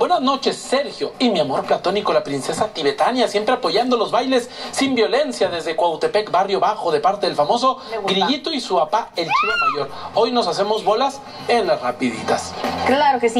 Buenas noches, Sergio. Y mi amor platónico, la princesa tibetania, siempre apoyando los bailes sin violencia desde Cuautepec, barrio bajo, de parte del famoso Grillito y su papá, el chivo mayor. Hoy nos hacemos bolas en las rapiditas. Claro que sí.